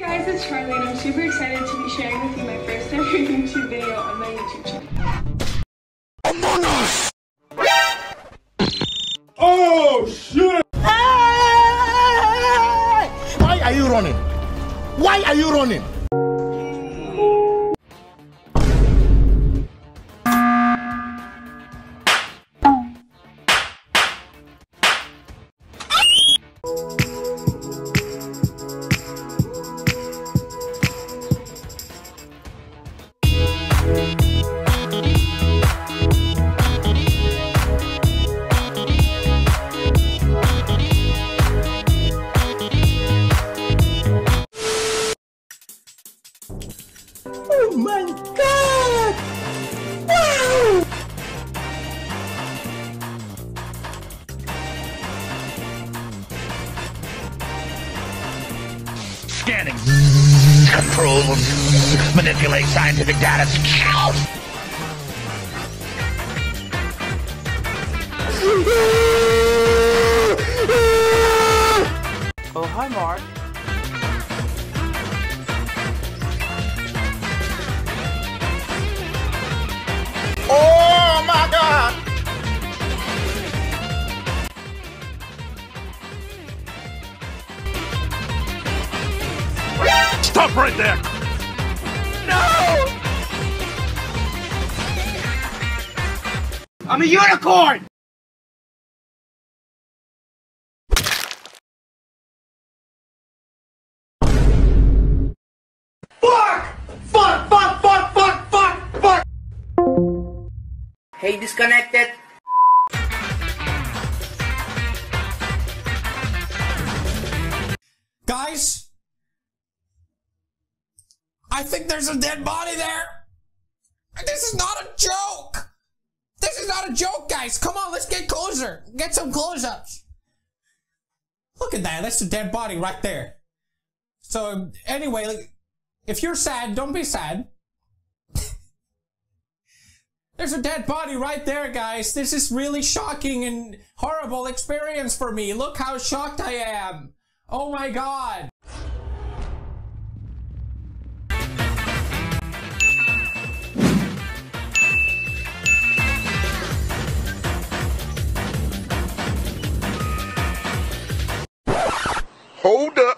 Hey guys, it's Charlie and I'm super excited to be sharing with you my first ever YouTube video on my YouTube channel. Among Us! Oh shit! Why are you running? Why are you running? Oh my god! Wow! Scanning. Control. Manipulate scientific data. Stop right there! No! I'm a unicorn! Fuck! Fuck! Fuck! Fuck! Fuck! Fuck! Hey, disconnected. Guys, I think there's a dead body there. This is not a joke. This is not a joke, guys. Come on, let's get closer. Get some close-ups. Look at that. That's a dead body right there. So anyway, if you're sad, don't be sad. There's a dead body right there, guys. This is really shocking and horrible experience for me. Look how shocked I am. Oh my god. Hold up!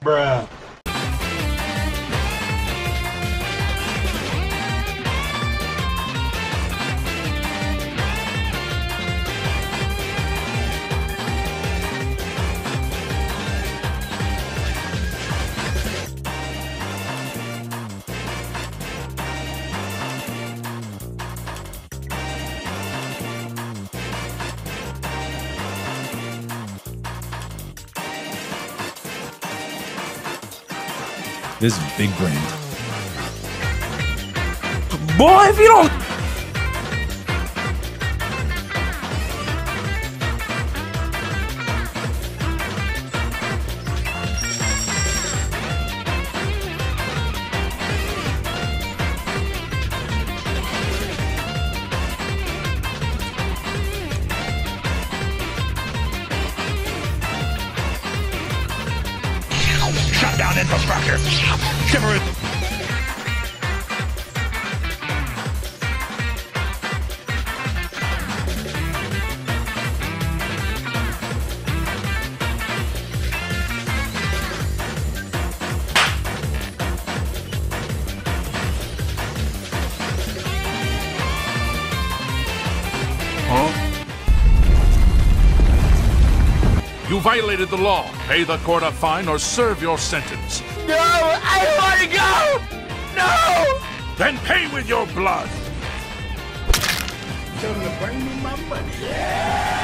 Bruh. This is big brain. Boy, if you don't. Infrastructure. Shimmer. Violated the law. Pay the court a fine or serve your sentence. No! I don't want to go! No! Then pay with your blood. Tell them to bring me my money.